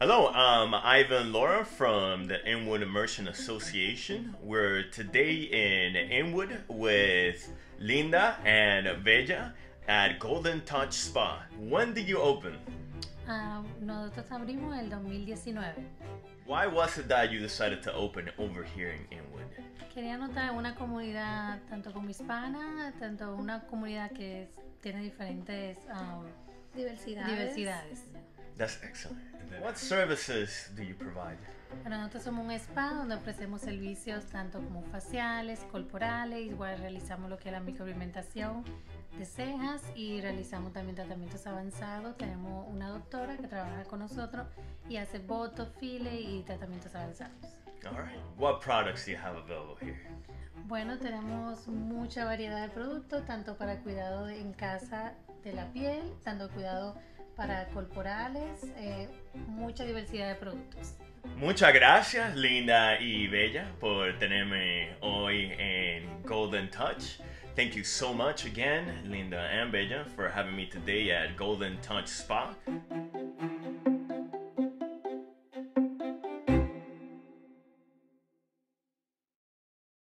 Hello, I'm Ivan Laura from the Inwood Immersion Association. We're today in Inwood with Linda and Bella at Golden Touch Spa. When did you open? Ah, nosotros abrimos el 2019. Why was it that you decided to open over here in Inwood? Quería notar una comunidad tanto como hispana, tanto una comunidad que tiene diferentes um, Diversidades. diversidades. That's excellent. What services do you provide? Bueno, nosotros somos un spa donde ofrecemos servicios tanto como faciales, corporales, igual realizamos lo que es la micropigmentación de cejas y realizamos también tratamientos avanzados. Tenemos una doctora que trabaja con nosotros y hace botox, file y tratamientos avanzados. All right. What products do you have available here? Bueno, tenemos mucha variedad de productos, tanto para cuidado en casa de la piel, tanto cuidado para corporales, eh, mucha diversidad de productos. Muchas gracias, Linda y Bella, por tenerme hoy en Golden Touch. Thank you so much again, Linda and Bella, for having me today at Golden Touch Spa.